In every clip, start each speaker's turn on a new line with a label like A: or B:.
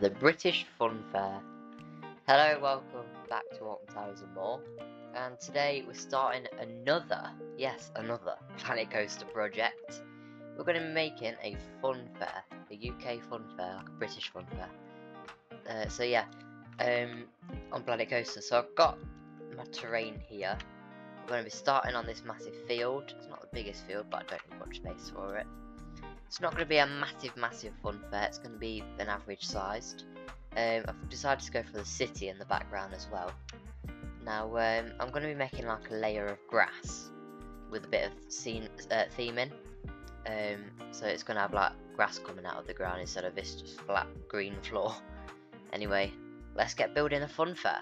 A: the British Fun Fair. Hello, welcome back to Alton Towers and more. And today we're starting another, yes, another Planet Coaster project. We're going to be making a fun fair, a UK fun fair, like a British fun fair. Uh, so yeah, um, on Planet Coaster. So I've got my terrain here. We're going to be starting on this massive field. It's not the biggest field, but I don't need much space for it. It's not going to be a massive, massive fun fair. It's going to be an average sized. Um, I've decided to go for the city in the background as well. Now, um, I'm going to be making like a layer of grass with a bit of scene, uh, theming. Um, so it's going to have like grass coming out of the ground instead of this just flat green floor. Anyway, let's get building a fun fair.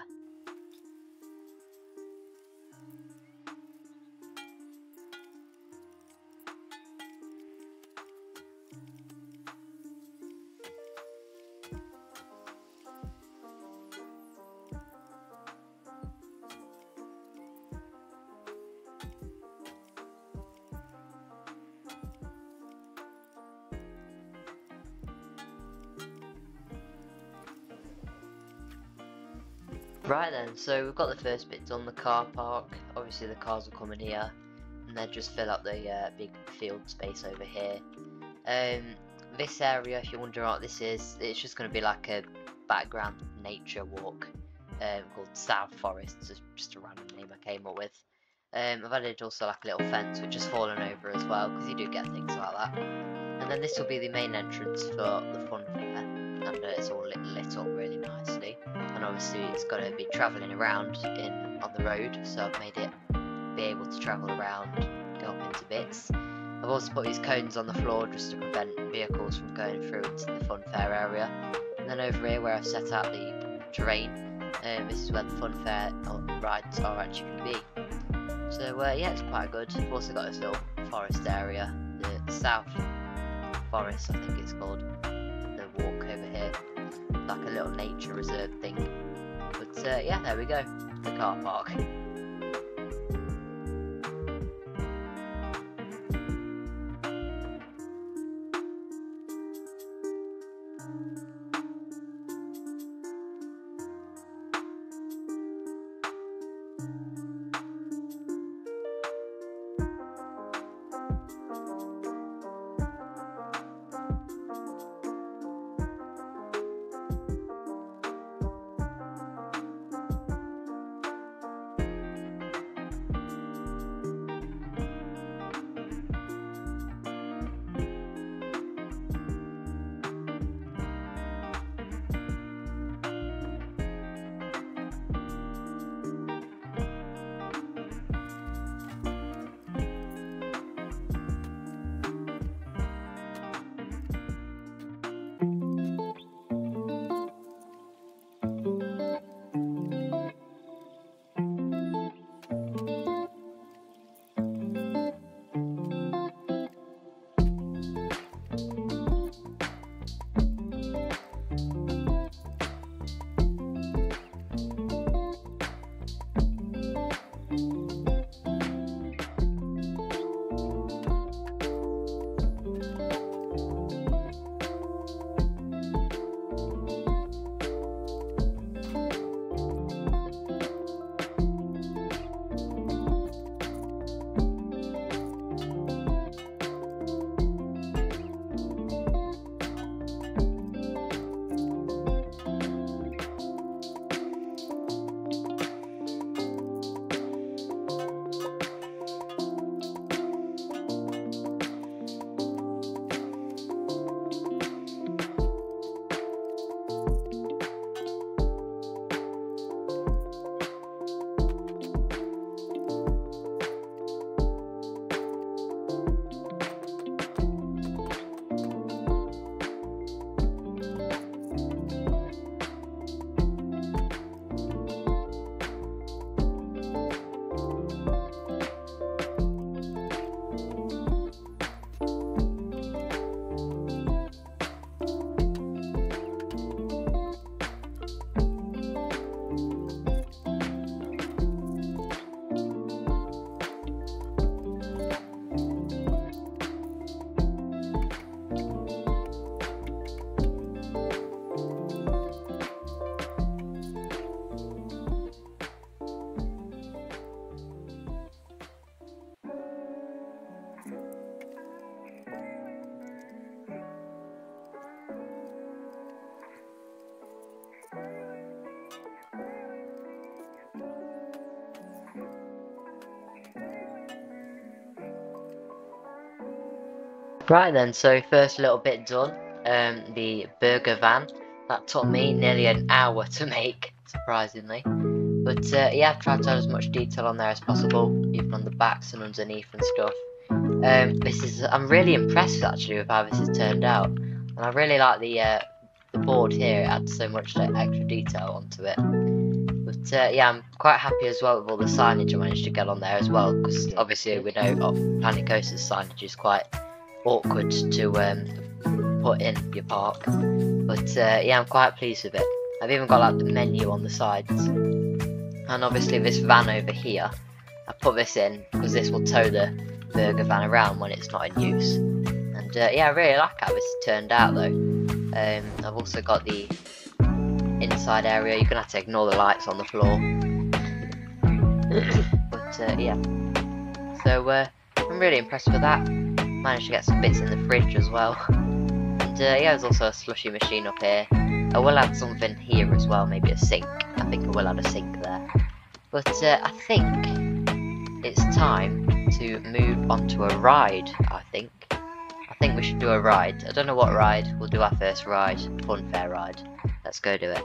A: Right then, so we've got the first bit done, the car park. Obviously the cars will come in here, and then just fill up the uh, big field space over here. Um, this area, if you wonder what this is, it's just going to be like a background nature walk um, called South Forest. It's just a random name I came up with. Um, I've added also like a little fence which has fallen over as well, because you do get things like that. And then this will be the main entrance for the fun and uh, it's all lit, lit up really nicely. And obviously it's got to be travelling around in on the road so I've made it be able to travel around go up into bits. I've also put these cones on the floor just to prevent vehicles from going through into the fun fair area. And then over here where I've set out the terrain um, this is where the fun fair rides are actually going to be. So uh, yeah it's quite good. I've also got this little forest area the south forest I think it's called. The walk over like a little nature reserve thing. But uh, yeah, there we go. The car park. Right then, so first little bit done. Um, the burger van. That took me nearly an hour to make, surprisingly. But uh, yeah, I've tried to add as much detail on there as possible, even on the backs and underneath and stuff. Um, this is, I'm really impressed actually with how this has turned out. And I really like the uh, the board here, it adds so much extra detail onto it. But uh, yeah, I'm quite happy as well with all the signage I managed to get on there as well, because obviously we know oh, Planet Coaster's signage is quite awkward to um, put in your park. But uh, yeah, I'm quite pleased with it. I've even got like the menu on the sides. And obviously this van over here, I put this in because this will tow the burger van around when it's not in use. And uh, yeah, I really like how this turned out though. Um, I've also got the inside area. You're gonna have to ignore the lights on the floor. but uh, yeah, so uh, I'm really impressed with that. Managed to get some bits in the fridge as well. And uh, yeah, there's also a slushy machine up here. I will add something here as well, maybe a sink. I think I will add a sink there. But uh, I think it's time to move on to a ride, I think. I think we should do a ride. I don't know what ride. We'll do our first ride. Fun fair ride. Let's go do it.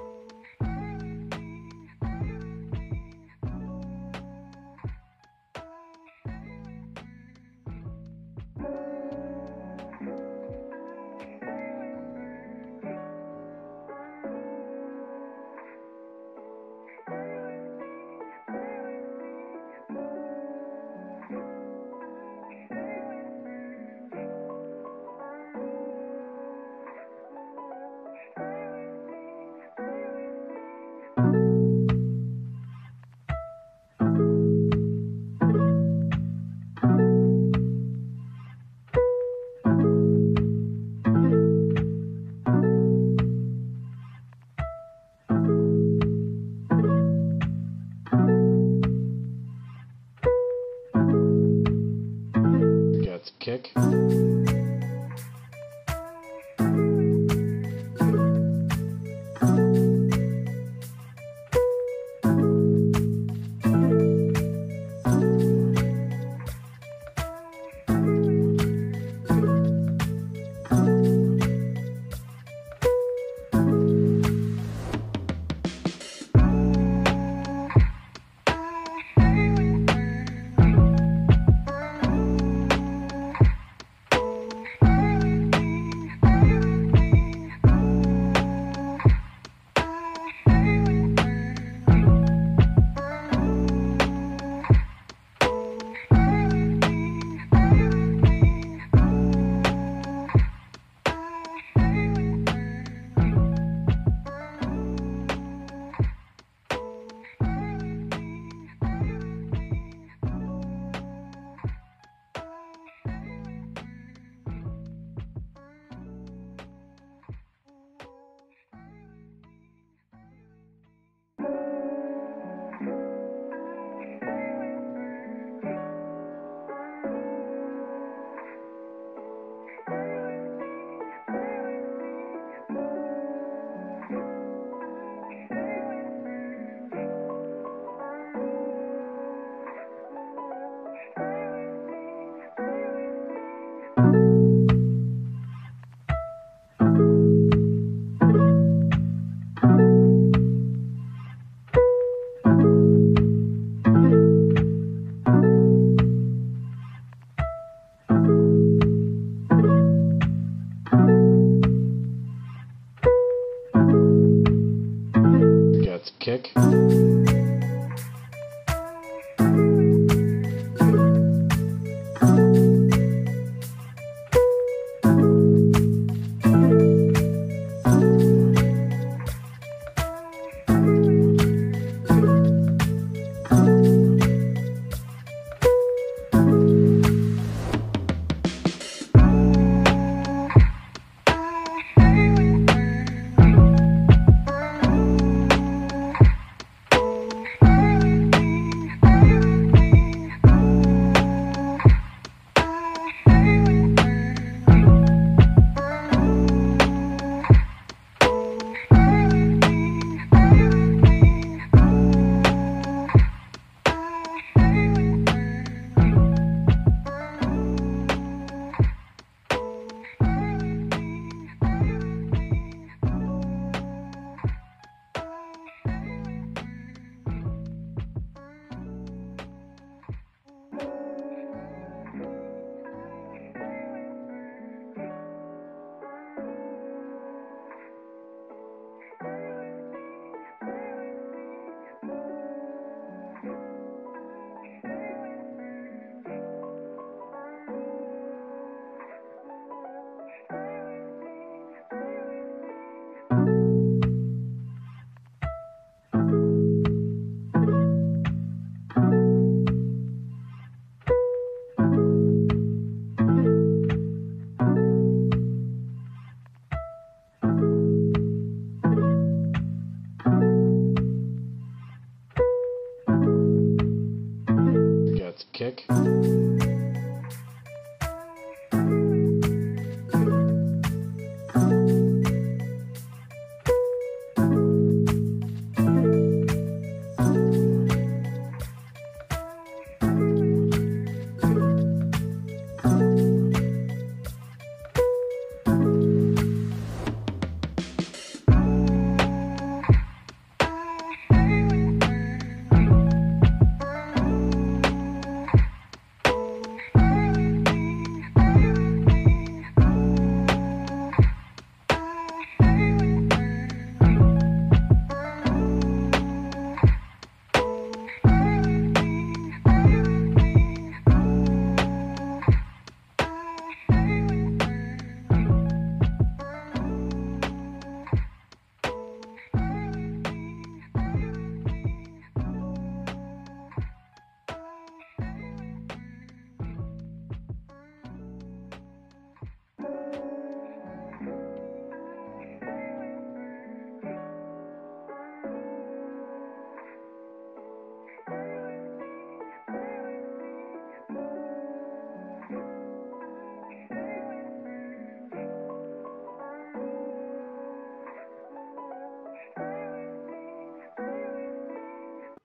B: kick.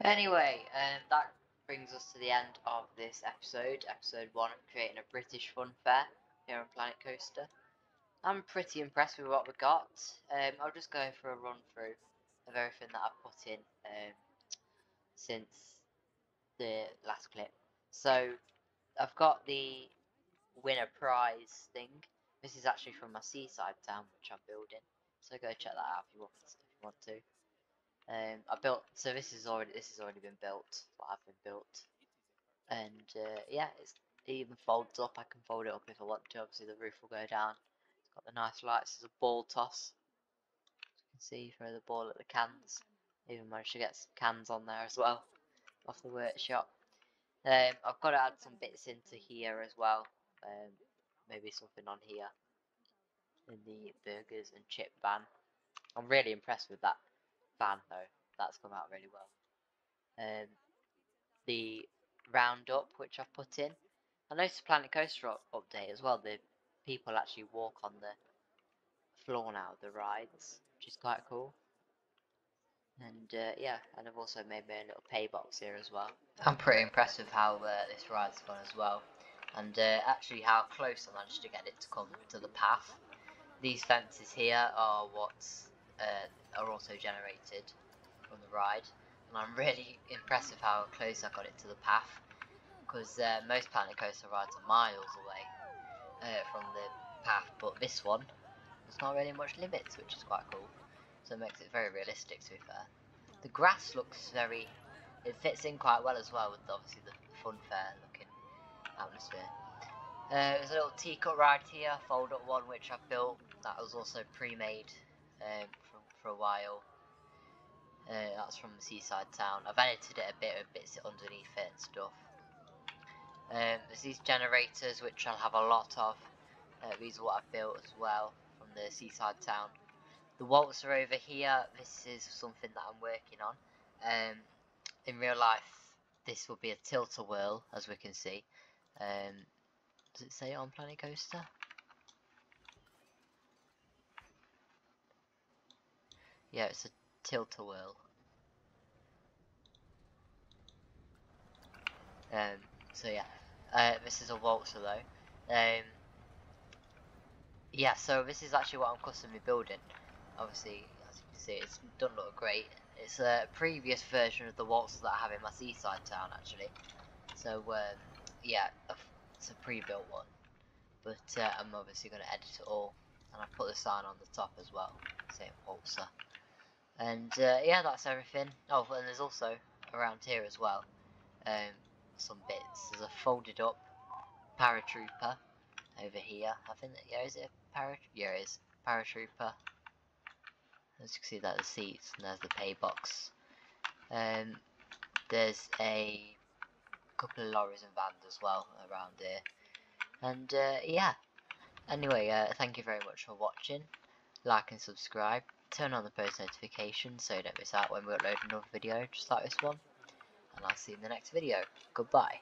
A: Anyway, um, that brings us to the end of this episode, episode one, of creating a British fun fair here on Planet Coaster. I'm pretty impressed with what we got. Um, I'll just go for a run through of everything that I've put in um, since the last clip. So I've got the winner prize thing. This is actually from my seaside town, which I'm building. So go check that out if you want, if you want to. Um, I built so this is already this has already been built. What I've been built, and uh, yeah, it's, it even folds up. I can fold it up if I want to. Obviously, the roof will go down. It's got the nice lights. There's a ball toss. As you can see, throw the ball at the cans. Even managed to get some cans on there as well, off the workshop. Um, I've got to add some bits into here as well. Um, maybe something on here in the burgers and chip van. I'm really impressed with that van though. That's come out really well. Um, the roundup which I've put in. I noticed Planet Coaster up update as well. The people actually walk on the floor now the rides, which is quite cool. And uh, yeah, and I've also made my own little pay box here as well. I'm pretty impressed with how uh, this ride's gone as well. And uh, actually how close I managed to get it to come to the path. These fences here are what uh, are also generated from the ride. And I'm really impressed with how close I got it to the path. Because uh, most Planet Coaster rides are miles away uh, from the path. But this one, there's not really much limits, which is quite cool so it makes it very realistic to be fair. The grass looks very, it fits in quite well as well with obviously the fun fair looking atmosphere. Uh, there's a little teacup ride here, fold up one which I've built, that was also pre-made um, for, a while. Uh, that's from the seaside town. I've edited it a bit with bits underneath it and stuff. Um, there's these generators which I'll have a lot of. Uh, these are what I've built as well from the seaside town. The waltz are over here, this is something that I'm working on. Um, in real life, this will be a tilt-a-whirl, as we can see. Um, does it say on Planet Coaster? Yeah, it's a tilt-a-whirl. Um, so yeah, uh, this is a waltzer though. Um, yeah, so this is actually what I'm customly building obviously, as you can see, it's doesn't look great. It's a previous version of the waltz that I have in my seaside town, actually. So, um, yeah, it's a pre-built one. But uh, I'm obviously going to edit it all. And I put the sign on the top as well, saying waltzer. And uh, yeah, that's everything. Oh, and there's also around here as well um, some bits. There's a folded up paratrooper over here. I think that yeah, is it a? Yeah, it is paratrooper as you can see, that the seats, and there's the pay box. Um, there's a couple of lorries and vans as well around here. And uh, yeah, anyway, uh, thank you very much for watching. Like and subscribe. Turn on the post notifications so you don't miss out when we upload another video just like this one. And I'll see you in the next video. Goodbye.